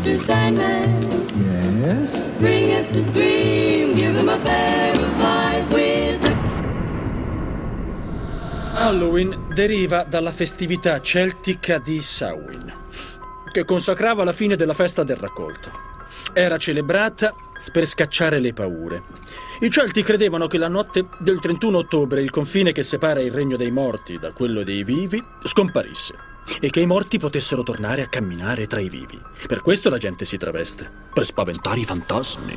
Mr. Sandman. Yes? Bring us a dream, give him a pair of eyes with a... Halloween deriva dalla festività celtica di Samhain, che consacrava la fine della festa del raccolto. Era celebrata per scacciare le paure. I Celti credevano che la notte del 31 ottobre il confine che separa il regno dei morti da quello dei vivi scomparisse e che i morti potessero tornare a camminare tra i vivi. Per questo la gente si traveste, per spaventare i fantasmi.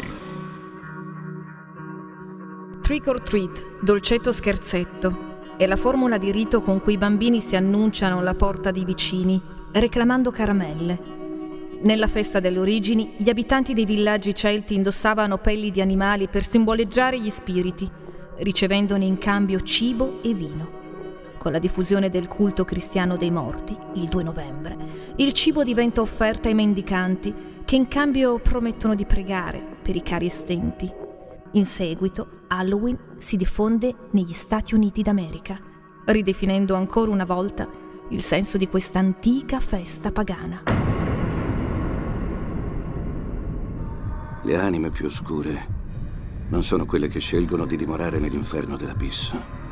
Trick or treat, dolcetto scherzetto, è la formula di rito con cui i bambini si annunciano alla porta dei vicini, reclamando caramelle. Nella festa delle origini, gli abitanti dei villaggi celti indossavano pelli di animali per simboleggiare gli spiriti, ricevendone in cambio cibo e vino. Con la diffusione del culto cristiano dei morti, il 2 novembre, il cibo diventa offerta ai mendicanti che in cambio promettono di pregare per i cari estenti. In seguito, Halloween si diffonde negli Stati Uniti d'America, ridefinendo ancora una volta il senso di questa antica festa pagana. Le anime più oscure non sono quelle che scelgono di dimorare nell'inferno dell'abisso,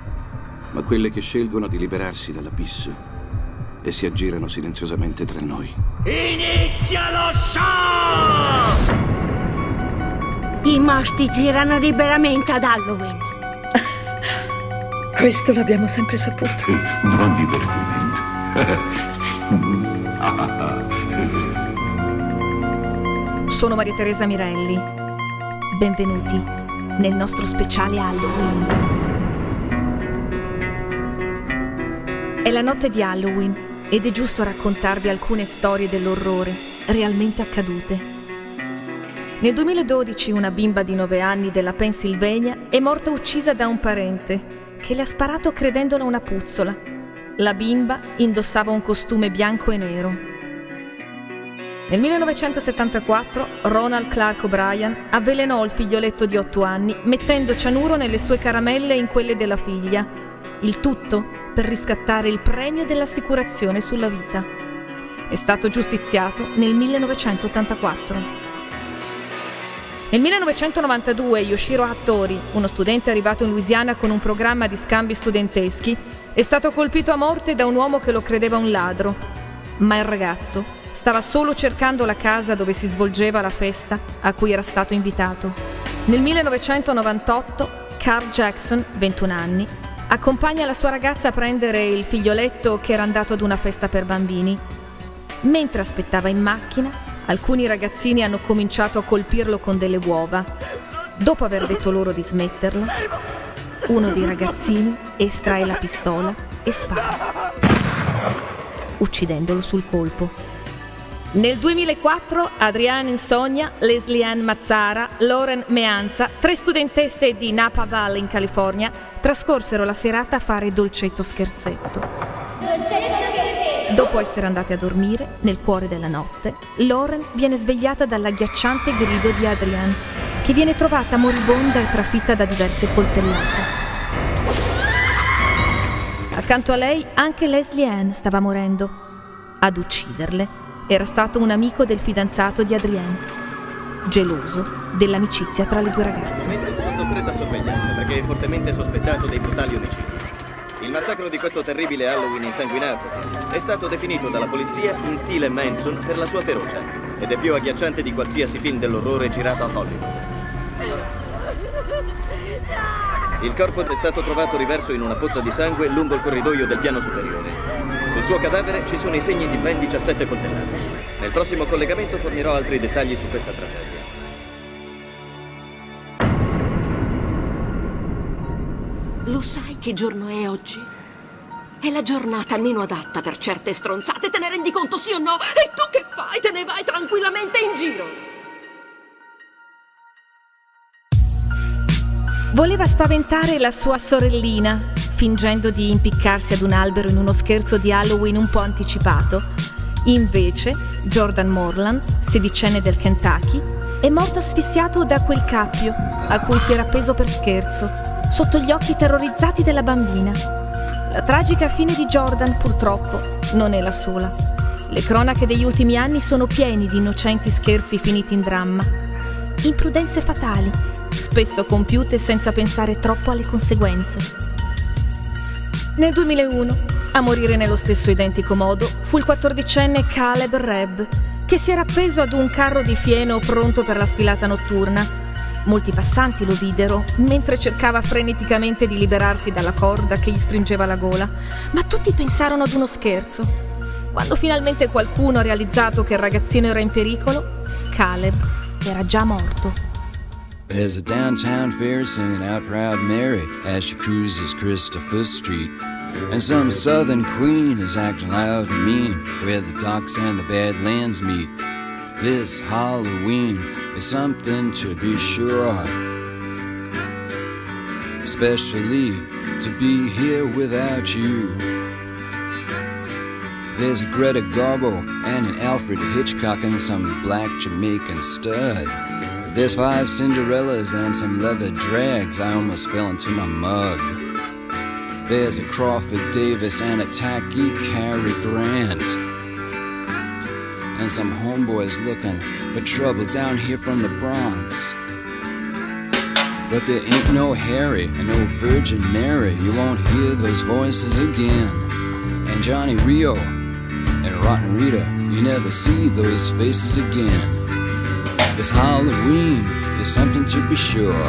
ma quelle che scelgono di liberarsi dall'abisso e si aggirano silenziosamente tra noi. Inizia lo show! I mostri girano liberamente ad Halloween. Questo l'abbiamo sempre saputo. Buon divertimento. Sono Maria Teresa Mirelli. Benvenuti nel nostro speciale Halloween. È la notte di Halloween ed è giusto raccontarvi alcune storie dell'orrore realmente accadute. Nel 2012 una bimba di 9 anni della Pennsylvania è morta uccisa da un parente che le ha sparato credendola una puzzola. La bimba indossava un costume bianco e nero. Nel 1974 Ronald Clark O'Brien avvelenò il figlioletto di 8 anni mettendo cianuro nelle sue caramelle e in quelle della figlia. Il tutto per riscattare il premio dell'assicurazione sulla vita. È stato giustiziato nel 1984. Nel 1992 Yoshiro Hattori, uno studente arrivato in Louisiana con un programma di scambi studenteschi, è stato colpito a morte da un uomo che lo credeva un ladro. Ma il ragazzo stava solo cercando la casa dove si svolgeva la festa a cui era stato invitato. Nel 1998 Carl Jackson, 21 anni, accompagna la sua ragazza a prendere il figlioletto che era andato ad una festa per bambini. Mentre aspettava in macchina, alcuni ragazzini hanno cominciato a colpirlo con delle uova. Dopo aver detto loro di smetterla, uno dei ragazzini estrae la pistola e spara, uccidendolo sul colpo. Nel 2004 Adrienne Insogna, Leslie Ann Mazzara, Lauren Meanza, tre studentesse di Napa Valley in California, trascorsero la serata a fare dolcetto scherzetto. Dopo essere andate a dormire, nel cuore della notte, Lauren viene svegliata dall'agghiacciante grido di Adrienne, che viene trovata moribonda e trafitta da diverse coltellate. Accanto a lei anche Leslie Ann stava morendo. Ad ucciderle era stato un amico del fidanzato di Adrienne, geloso dell'amicizia tra le due ragazze. Sotto stretta sorveglianza perché è fortemente sospettato dei brutali omicidi. Il massacro di questo terribile Halloween insanguinato è stato definito dalla polizia in stile Manson per la sua ferocia ed è più agghiacciante di qualsiasi film dell'orrore girato a Hollywood. Il corpo è stato trovato riverso in una pozza di sangue lungo il corridoio del piano superiore. Sul suo cadavere ci sono i segni di ben 17 coltellate. Nel prossimo collegamento fornirò altri dettagli su questa tragedia. Lo sai che giorno è oggi? È la giornata meno adatta per certe stronzate, te ne rendi conto sì o no? E tu che fai? Te ne vai tranquillamente in giro. Voleva spaventare la sua sorellina, fingendo di impiccarsi ad un albero in uno scherzo di Halloween un po' anticipato. Invece, Jordan Morland, sedicenne del Kentucky, è morto asfissiato da quel cappio a cui si era appeso per scherzo, sotto gli occhi terrorizzati della bambina. La tragica fine di Jordan, purtroppo, non è la sola. Le cronache degli ultimi anni sono pieni di innocenti scherzi finiti in dramma. Imprudenze fatali, spesso compiute senza pensare troppo alle conseguenze. Nel 2001, a morire nello stesso identico modo, fu il quattordicenne Caleb Rebb, che si era appeso ad un carro di fieno pronto per la sfilata notturna Molti passanti lo videro mentre cercava freneticamente di liberarsi dalla corda che gli stringeva la gola, ma tutti pensarono ad uno scherzo. Quando finalmente qualcuno ha realizzato che il ragazzino era in pericolo, Caleb era già morto. There's a downtown fair singing out Proud Mary as she cruises Christopher Street. And some southern queen is acting loud and mean where the docks and the badlands meet. This Halloween is something to be sure. Especially to be here without you. There's a Greta Garbo and an Alfred Hitchcock and some black Jamaican stud. There's five Cinderellas and some leather drags. I almost fell into my mug. There's a Crawford Davis and a tacky Cary Grant and some homeboys looking for trouble down here from the Bronx. But there ain't no Harry and no Virgin Mary. You won't hear those voices again. And Johnny Rio and Rotten Rita, you never see those faces again. This Halloween is something to be sure.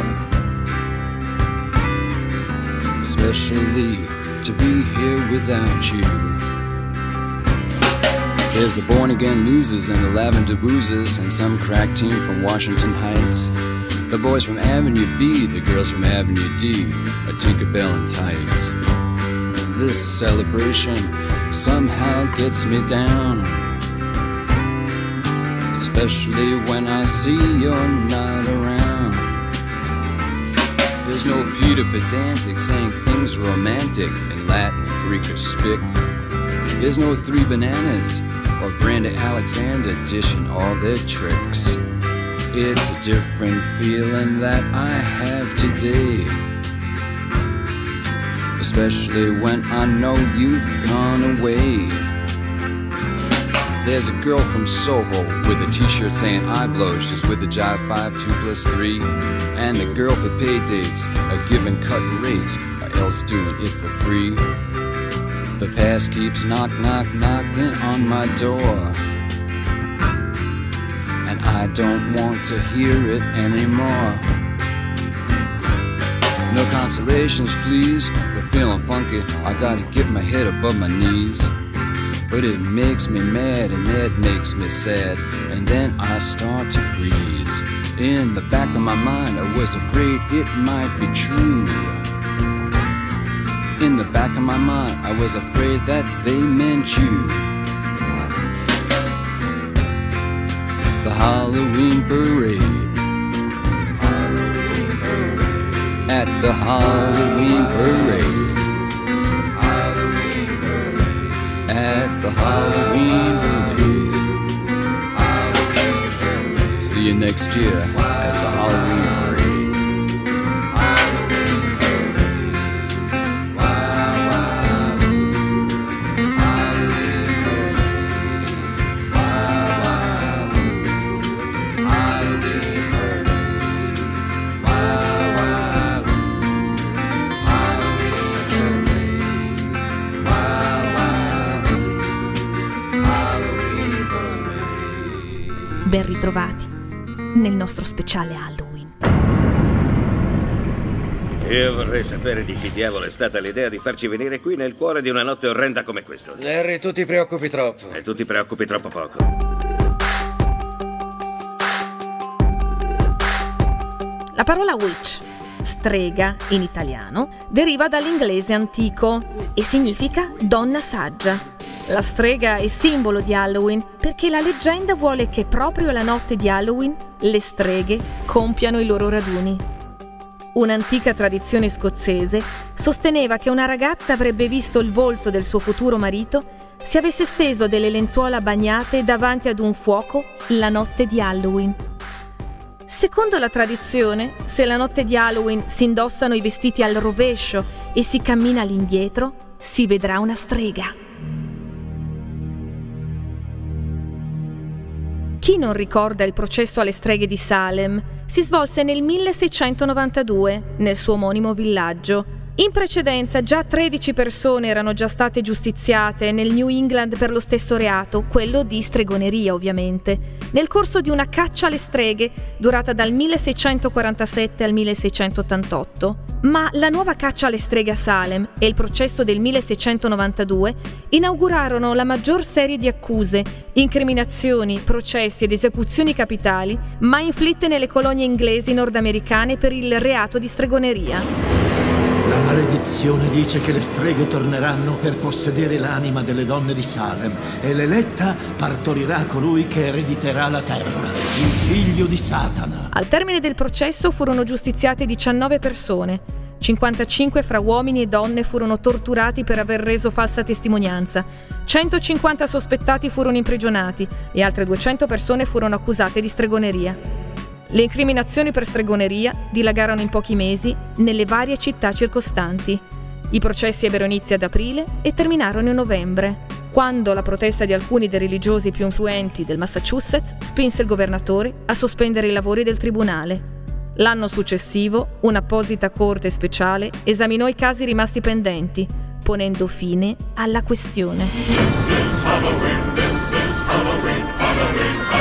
Especially to be here without you. There's the born again losers and the lavender boozers and some crack team from Washington Heights. The boys from Avenue B, the girls from Avenue D, a Tinkerbell and tights. This celebration somehow gets me down. Especially when I see you're not around. There's no Peter Pedantic saying things romantic in Latin, Greek, or Spic. There's no three bananas or Brandon Alexander dishing all their tricks. It's a different feeling that I have today. Especially when I know you've gone away. There's a girl from Soho with a t-shirt saying I blow. She's with the Jive 5 2 plus 3. And the girl for pay dates are giving cut rates or else doing it for free. The past keeps knock, knock, knocking on my door. And I don't want to hear it anymore. No consolations, please, for feeling funky. I gotta get my head above my knees. But it makes me mad and that makes me sad. And then I start to freeze. In the back of my mind, I was afraid it might be true. In the back of my mind, I was afraid that they meant you. The Halloween parade. At the Halloween parade. See you next year at the Halloween Ben ritrovati nel nostro speciale Halloween. Io vorrei sapere di chi diavolo è stata l'idea di farci venire qui nel cuore di una notte orrenda come questa. Larry, tu ti preoccupi troppo. E tu ti preoccupi troppo poco. La parola witch, strega in italiano, deriva dall'inglese antico e significa donna saggia. La strega è simbolo di Halloween perché la leggenda vuole che proprio la notte di Halloween le streghe compiano i loro raduni. Un'antica tradizione scozzese sosteneva che una ragazza avrebbe visto il volto del suo futuro marito se avesse steso delle lenzuola bagnate davanti ad un fuoco la notte di Halloween. Secondo la tradizione, se la notte di Halloween si indossano i vestiti al rovescio e si cammina all'indietro, si vedrà una strega. Chi non ricorda il processo alle streghe di Salem? Si svolse nel 1692 nel suo omonimo villaggio. In precedenza già 13 persone erano già state giustiziate nel New England per lo stesso reato, quello di stregoneria ovviamente, nel corso di una caccia alle streghe durata dal 1647 al 1688. Ma la nuova caccia alle streghe a Salem e il processo del 1692 inaugurarono la maggior serie di accuse, incriminazioni, processi ed esecuzioni capitali mai inflitte nelle colonie inglesi nordamericane per il reato di stregoneria. Maledizione dice che le streghe torneranno per possedere l'anima delle donne di Salem e l'eletta partorirà colui che erediterà la terra, il figlio di Satana. Al termine del processo furono giustiziate 19 persone. 55 fra uomini e donne furono torturati per aver reso falsa testimonianza. 150 sospettati furono imprigionati e altre 200 persone furono accusate di stregoneria. Le incriminazioni per stregoneria dilagarono in pochi mesi nelle varie città circostanti. I processi ebbero inizio ad aprile e terminarono in novembre, quando la protesta di alcuni dei religiosi più influenti del Massachusetts spinse il governatore a sospendere i lavori del tribunale. L'anno successivo, un'apposita corte speciale esaminò i casi rimasti pendenti, ponendo fine alla questione. This is Halloween, this is Halloween, Halloween,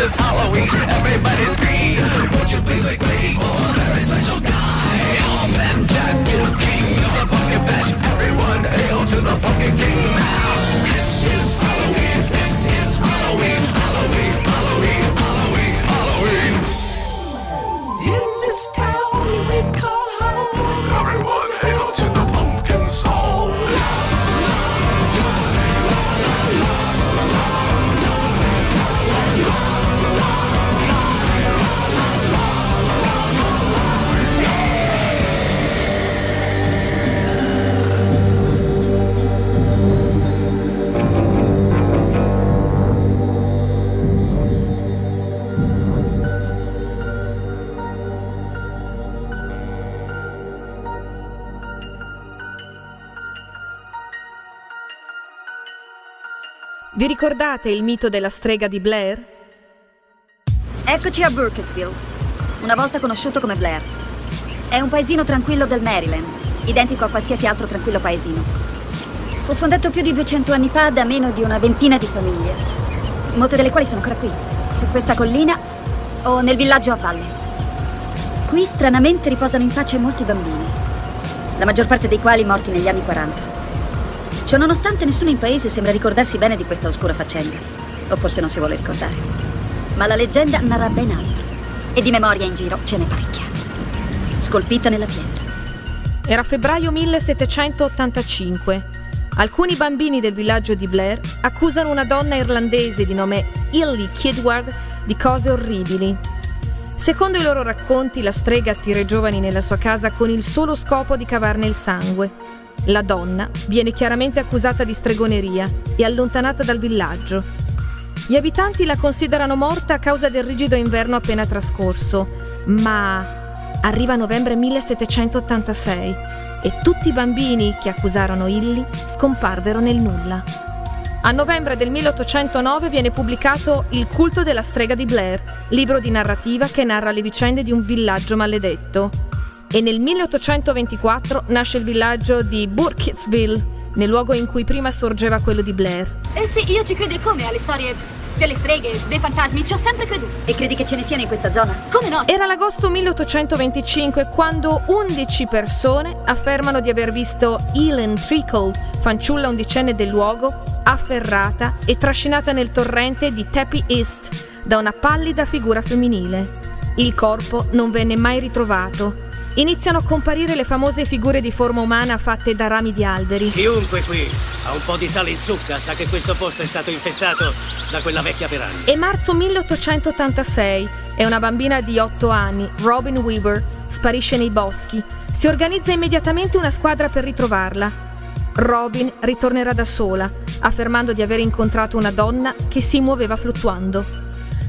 is Halloween, everybody scream. Won't you please make way for very special guy? Our man Jack is king of the pumpkin patch. Everyone hail to the pumpkin king Vi ricordate il mito della strega di Blair? Eccoci a Burkittsville. una volta conosciuto come Blair. È un paesino tranquillo del Maryland, identico a qualsiasi altro tranquillo paesino. Fu fondato più di 200 anni fa da meno di una ventina di famiglie, molte delle quali sono ancora qui, su questa collina o nel villaggio a valle. Qui stranamente riposano in pace molti bambini, la maggior parte dei quali morti negli anni 40. Ciononostante nessuno in paese sembra ricordarsi bene di questa oscura faccenda, o forse non si vuole ricordare. Ma la leggenda narra ben altro, e di memoria in giro ce n'è parecchia. Scolpita nella pietra. Era febbraio 1785. Alcuni bambini del villaggio di Blair accusano una donna irlandese di nome Illy Kidward di cose orribili. Secondo i loro racconti, la strega attira i giovani nella sua casa con il solo scopo di cavarne il sangue. La donna viene chiaramente accusata di stregoneria e allontanata dal villaggio. Gli abitanti la considerano morta a causa del rigido inverno appena trascorso, ma arriva novembre 1786 e tutti i bambini che accusarono Illy scomparvero nel nulla. A novembre del 1809 viene pubblicato Il culto della strega di Blair, libro di narrativa che narra le vicende di un villaggio maledetto. E nel 1824 nasce il villaggio di Burkittsville, nel luogo in cui prima sorgeva quello di Blair. Eh sì, io ci credo come alle storie delle streghe, dei fantasmi, ci ho sempre creduto. E credi che ce ne siano in questa zona? Come no? Era l'agosto 1825 quando 11 persone affermano di aver visto Ellen Trickle, fanciulla undicenne del luogo, afferrata e trascinata nel torrente di Tappy East da una pallida figura femminile. Il corpo non venne mai ritrovato. Iniziano a comparire le famose figure di forma umana fatte da rami di alberi. Chiunque qui ha un po' di sale in zucca sa che questo posto è stato infestato da quella vecchia piranha. È marzo 1886 e una bambina di 8 anni, Robin Weaver, sparisce nei boschi. Si organizza immediatamente una squadra per ritrovarla. Robin ritornerà da sola, affermando di aver incontrato una donna che si muoveva fluttuando.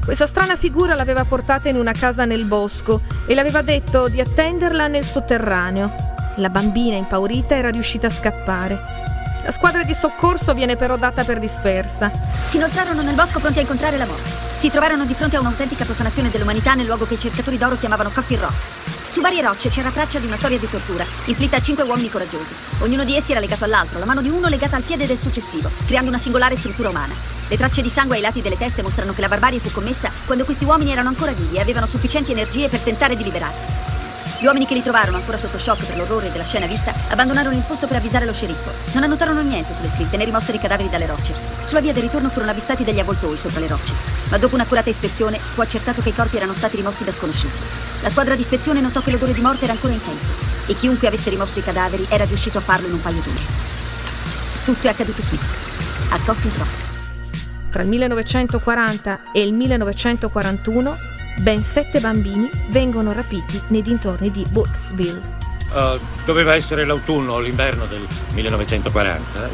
Questa strana figura l'aveva portata in una casa nel bosco e le aveva detto di attenderla nel sotterraneo. La bambina, impaurita, era riuscita a scappare. La squadra di soccorso viene però data per dispersa. Si inoltrarono nel bosco pronti a incontrare la morte. Si trovarono di fronte a un'autentica profanazione dell'umanità nel luogo che i cercatori d'oro chiamavano Coffee Rock. Su varie rocce c'era traccia di una storia di tortura, inflitta a cinque uomini coraggiosi. Ognuno di essi era legato all'altro, la mano di uno legata al piede del successivo, creando una singolare struttura umana. Le tracce di sangue ai lati delle teste mostrano che la barbarie fu commessa quando questi uomini erano ancora vivi e avevano sufficienti energie per tentare di liberarsi. Gli uomini che li trovarono ancora sotto shock per l'orrore della scena vista abbandonarono il posto per avvisare lo sceriffo. Non annotarono niente sulle scritte né rimossero i cadaveri dalle rocce. Sulla via del ritorno furono avvistati degli avvoltoi sopra le rocce, ma dopo un'accurata ispezione fu accertato che i corpi erano stati rimossi da sconosciuti. La squadra di ispezione notò che l'odore di morte era ancora intenso e chiunque avesse rimosso i cadaveri era riuscito a farlo in un paio d'ore. Tutto è accaduto qui, a Coffin Rock. Tra il 1940 e il 1941 ben sette bambini vengono rapiti nei dintorni di Burkesville. Uh, doveva essere l'autunno o l'inverno del 1940.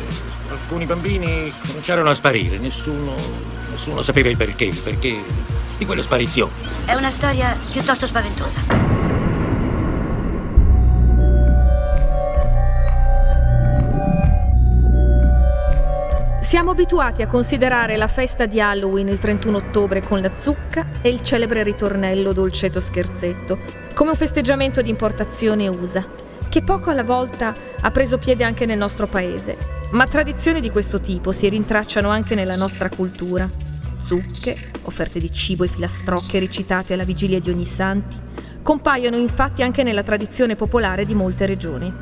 Alcuni bambini cominciarono a sparire, nessuno, nessuno sapeva il perché, il perché di quelle sparizioni. È una storia piuttosto spaventosa. Siamo abituati a considerare la festa di Halloween il 31 ottobre con la zucca e il celebre ritornello dolcetto scherzetto, come un festeggiamento di importazione USA, che poco alla volta ha preso piede anche nel nostro paese. Ma tradizioni di questo tipo si rintracciano anche nella nostra cultura. Zucche, offerte di cibo e filastrocche recitate alla vigilia di ogni santi, compaiono infatti anche nella tradizione popolare di molte regioni.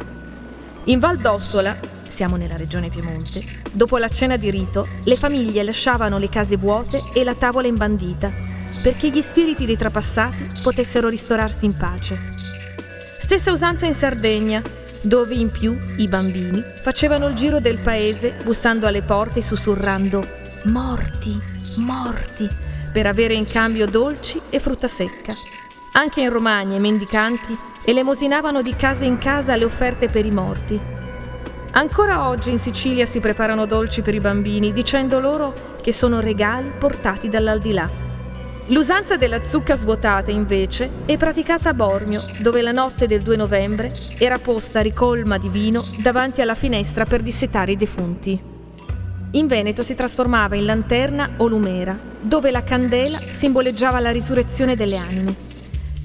In Val d'Ossola, siamo nella regione Piemonte, dopo la cena di rito, le famiglie lasciavano le case vuote e la tavola imbandita, perché gli spiriti dei trapassati potessero ristorarsi in pace. Stessa usanza in Sardegna, dove in più i bambini facevano il giro del paese bussando alle porte e sussurrando morti, morti, per avere in cambio dolci e frutta secca. Anche in Romagna i mendicanti elemosinavano di casa in casa le offerte per i morti. Ancora oggi in Sicilia si preparano dolci per i bambini dicendo loro che sono regali portati dall'aldilà. L'usanza della zucca svuotata, invece, è praticata a Bormio, dove la notte del 2 novembre era posta ricolma di vino davanti alla finestra per dissetare i defunti. In Veneto si trasformava in lanterna o lumera, dove la candela simboleggiava la risurrezione delle anime.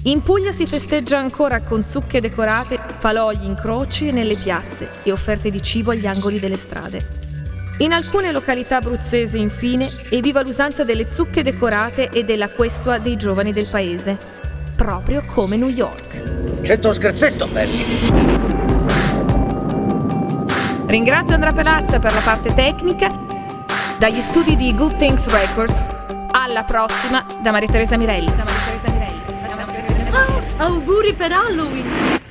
In Puglia si festeggia ancora con zucche decorate, falò agli incroci e nelle piazze e offerte di cibo agli angoli delle strade. In alcune località abruzzesi, infine, è viva l'usanza delle zucche decorate e della questua dei giovani del paese, proprio come New York. C'è tuo scherzetto, Belli. Ringrazio Andrea Pelazza per la parte tecnica. Dagli studi di Good Things Records, alla prossima da Maria Teresa Mirelli. Da Maria Teresa Mirelli. Auguri per Halloween!